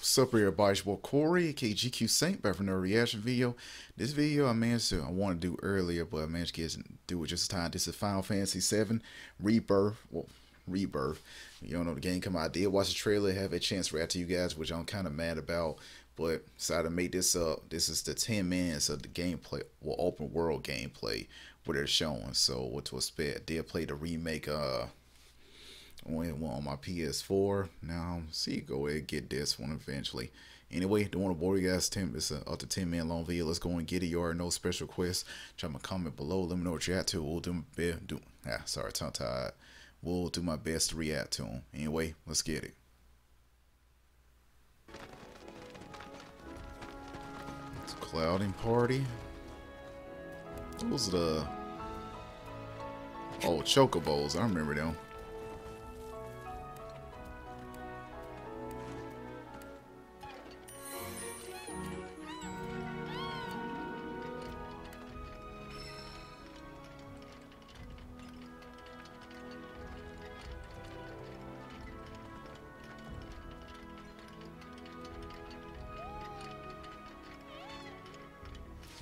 What's up everybody, it's your boy Corey, KGQ Saint, back for another reaction video. This video I managed to, I wanted to do earlier, but I managed to get do it just in time. This is Final Fantasy 7 Rebirth, well, Rebirth. You don't know the game come out. I did watch the trailer, have a chance to react to you guys, which I'm kind of mad about, but decided to make this up. This is the 10 minutes of the gameplay, well, open world gameplay, what they're showing. So what to expect. I did play the remake, uh, only one on my PS4. Now, see, go ahead get this one eventually. Anyway, don't want to bore you guys. 10, it's a up to 10 minute long video. Let's go and get it. You already know special requests. Drop a comment below. Let me know what you're to. We'll do. Do, ah, sorry, tongue tied. We'll do my best to react to them. Anyway, let's get it. It's a clouding party. Those are the oh chocobos. I remember them.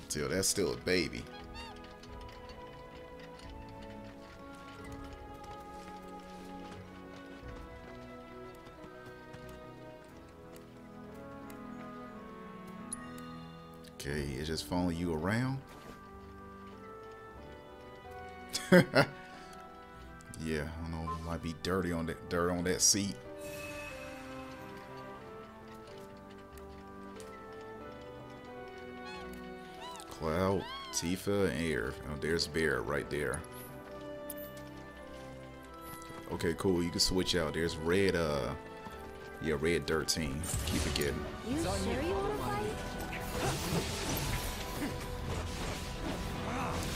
Still, that's still a baby. Okay, it's just following you around. yeah, I know. Might be dirty on that dirt on that seat. Cloud, Tifa, and Aerith. Oh, there's Barret right there. Okay, cool. You can switch out. There's red, uh, yeah, Red Thirteen. Keep forgetting. You sure you want to fight?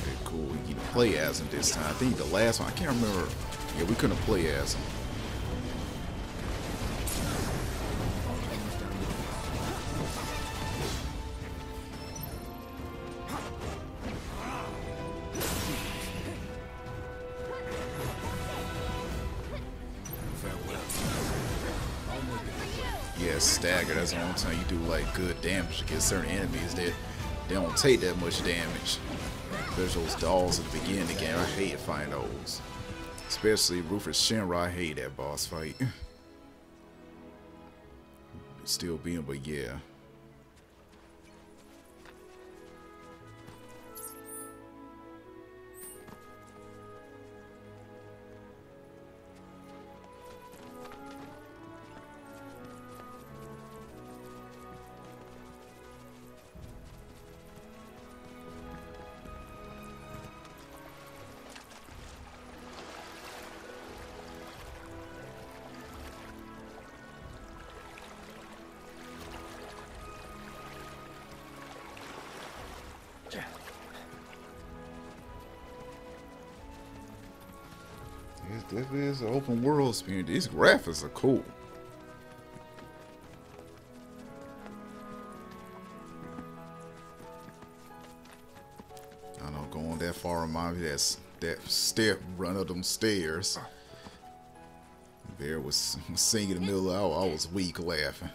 Okay, cool. We can play as him this time. I think the last one, I can't remember. Yeah, we couldn't play as him. Yeah, stagger. That's the only time you do like good damage against certain enemies that they don't take that much damage. There's those dolls at the beginning of the game. I hate fighting those. Especially Rufus Shinra. I hate that boss fight. Still being, but yeah. This, is an open world experience. These graphics are cool. I don't know, going that far remind me that that step run up them stairs. Barret was, singing in the middle of I, I was weak laughing.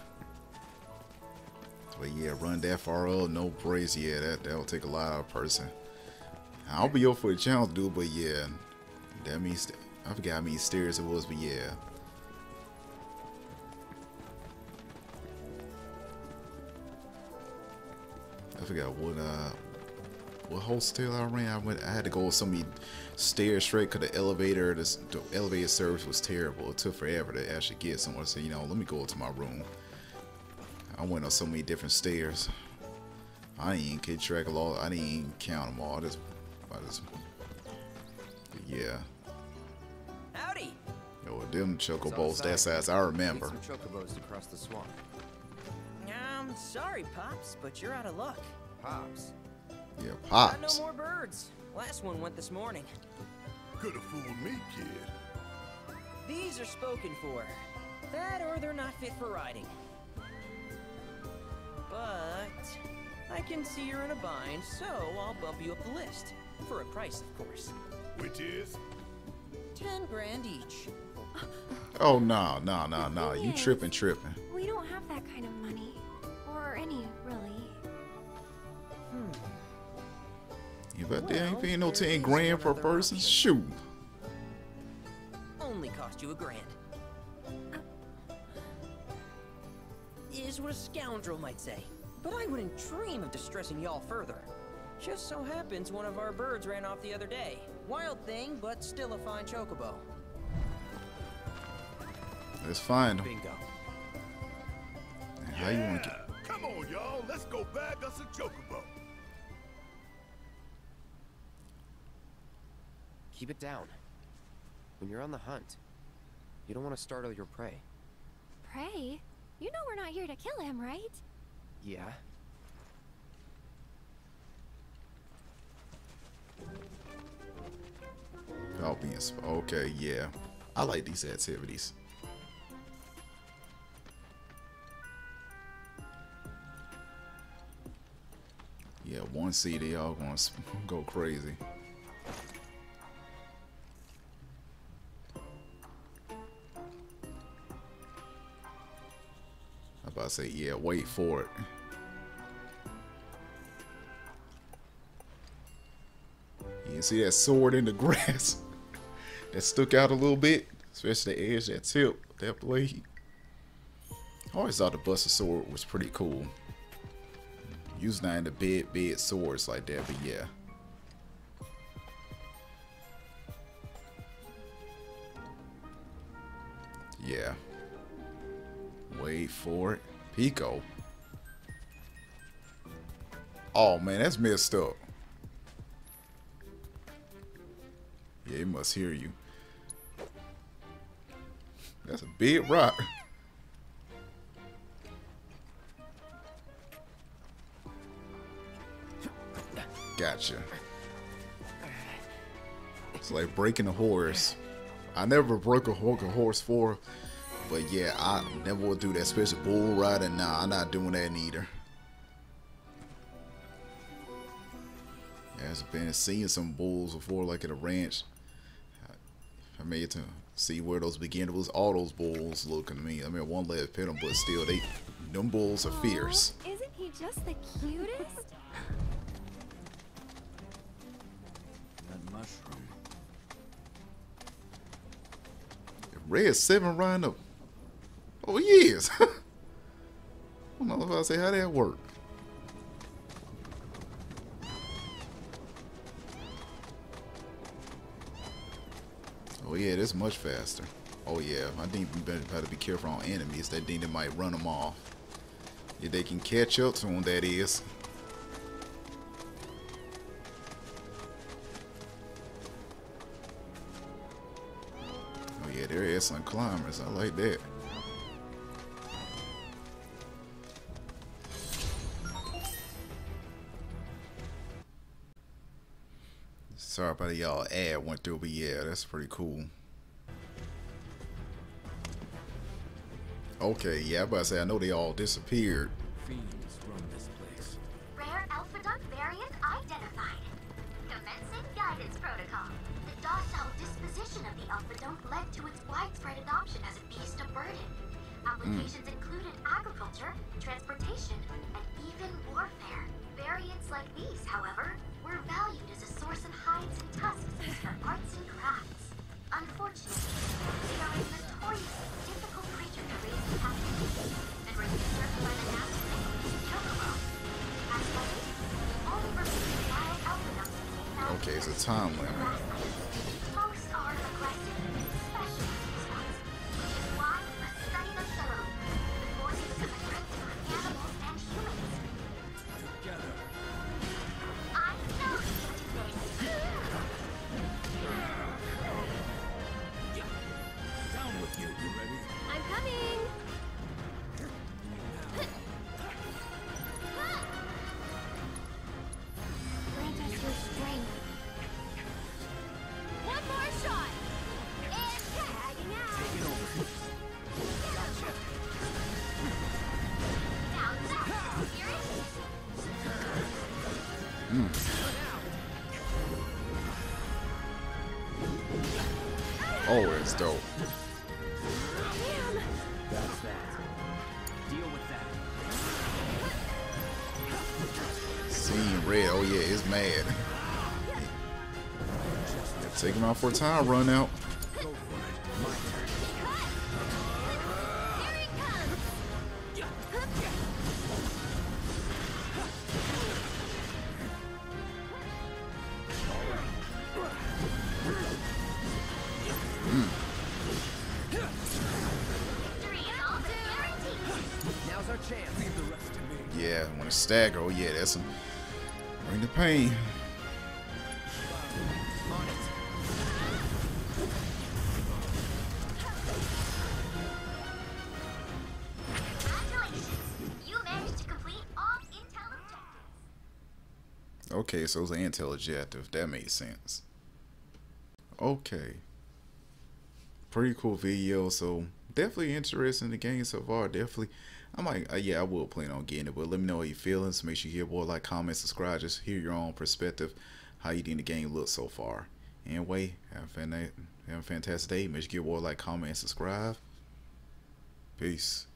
But yeah, run that far up, no brace, yeah, that that'll take a lot of person. I'll be up for the challenge, dude, but yeah, that means I forgot how many stairs it was, but yeah. I forgot what uh what hostel I ran. I went. I had to go so many stairs straight because the elevator, the, the, elevator service was terrible. It took forever to actually get somewhere. So you know, let me go to my room. I went on so many different stairs. I didn't keep track of all. I didn't count them all. I just, I just, yeah. Howdy. No, them chocobos that size. I remember. Chocobos to cross the swamp. I'm sorry, Pops, but you're out of luck. Pops. Yeah, Got no more birds. Last one went this morning. Could have fooled me, kid. These are spoken for. That or they're not fit for riding. But I can see you're in a bind, so I'll bump you up the list. For a price, of course. Which is? Ten grand each. Oh no, no, no, no. You tripping, tripping. We don't have that kind of money. Or any, really. Hmm. If I well, ain't paying no ten grand per person, option. shoot. Only cost you a grand. Uh, is what a scoundrel might say. But I wouldn't dream of distressing y'all further. Just so happens one of our birds ran off the other day. Wild thing, but still a fine chocobo. Let's find him. Bingo. How you want to get? Come on, y'all. Let's go bag us a chocobo. Keep it down. When you're on the hunt, you don't want to startle your prey. Pray? You know we're not here to kill him, right? Yeah? Oh, being okay, yeah. I like these activities. Yeah, one seed, y'all gonna go crazy. I about to say, yeah, wait for it. You see that sword in the grass that stuck out a little bit, especially the edge, that tip, that blade. I always thought the Buster sword was pretty cool. Using that in the big, big swords like that, but yeah. Yeah. Wait for it. Pico. Oh man, that's messed up. Yeah, he must hear you. That's a big rock. Gotcha. It's like breaking a horse. I never broke a, ho- a horse for, but yeah, I never will do that. Especially bull riding. Nah, I'm not doing that neither. Yeah, I've been seeing some bulls before, like at a ranch. I made to see where those was all those bulls looking to me. I mean, one leg pit them, but still, they, them bulls are fierce. Aw, isn't he just the cutest? Mushroom. Red seven riding up. Oh, he is. I don't know if I say how that work. Oh yeah, this much faster. Oh yeah, I think we better better be careful on enemies. That thing that might run them off. If they can catch up to them, that is. Yeah, climbers. I like that. Sorry about y'all ad went through, but yeah, that's pretty cool. Okay, yeah, I about to say I know they all disappeared. Fiends run this place. Rare Alpha Dunk variant identified. Commencing guidance protocol. The docile disposition of the Alpha Dunk led to its widespread adoption as a beast of burden. Applications hmm. included agriculture, transportation, and even warfare. Variants like these, however, were valued as a source of hides and tusks for arts and crafts. Unfortunately, they are a notoriously difficult creature to raise in captivity and were usurped by the master Chocobo. As such, only remaining wild alpha dunks became Okay, it's a time limit. Hmm. Oh, it's dope. Damn! That's that. Deal with that. Seeing red, oh yeah, it's mad. Take him out for a time run out. Stagger, oh yeah, that's some bring the pain. Okay, so it was an intel objective. That made sense. Okay. Pretty cool video. So definitely interested in the game so far. Definitely. I might, uh, yeah, I will plan on getting it, but let me know how you feeling. So make sure you hit boy like, comment, subscribe. Just hear your own perspective, how you think the game looks so far. Anyway, have a, fan- have a fantastic day. Make sure you give boy like, comment, and subscribe. Peace.